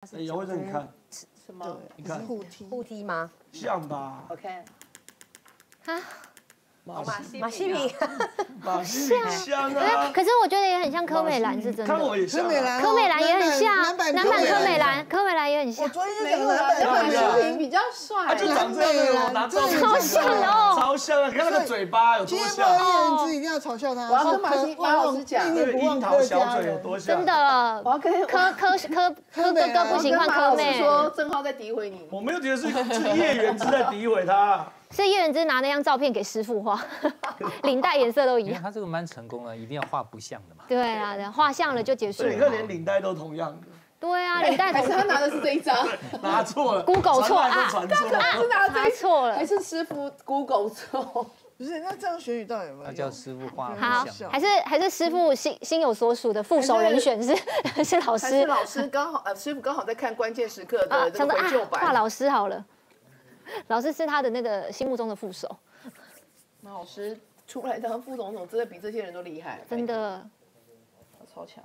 哎，姚慧珍，你看什么？你看护梯，护梯吗？像吧？？OK 啊，马西马西平，马西平像啊，可是我觉得也很像柯美兰，是真的。看我也像啊。柯美兰哦，柯美兰也很像，男版柯美兰，柯美兰也很我像。昨天就马柯美兰修平比较帅他。就长这样的，我拿照片超像哦超像啊！你看那个嘴巴有多今天像，报一人之一定要嘲笑他。我要跟马西马老师讲那个樱桃小嘴有多像？真的我，要跟柯柯柯柯哥哥不行，换我跟马老师柯妹。说，郑浩在诋毁你。我没有觉得是是叶元之在诋毁他，是叶元之拿那张照片给师傅画，领带颜色都一样。他这个蛮成功的，一定要画不像的嘛。对啊，对画像了就结束了，你看。连领带都同样的，对啊，领带还是他拿的是这一张，拿错了 Google 错传来啊就传错了。是拿这错了还。是师傅 Google 错？不是，那这样选语到底有没有用？他叫师傅画不好像，还是还是师傅心心有所属的副手人选是是老师是老师刚好 呃，师傅刚好在看关键时刻啊，的这个回旧版。画老师好了，老师是他的那个心目中的副手，那老师出来当副总统，真的比这些人都厉害，真的。超强。